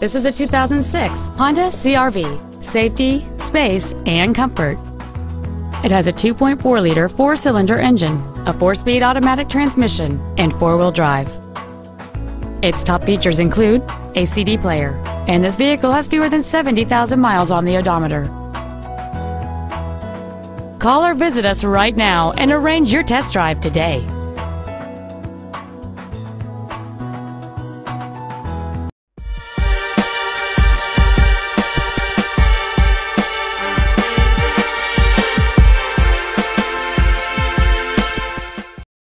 This is a 2006 Honda CRV. Safety, space, and comfort. It has a 2.4-liter four-cylinder engine, a four-speed automatic transmission, and four-wheel drive. Its top features include a CD player, and this vehicle has fewer than 70,000 miles on the odometer. Call or visit us right now and arrange your test drive today.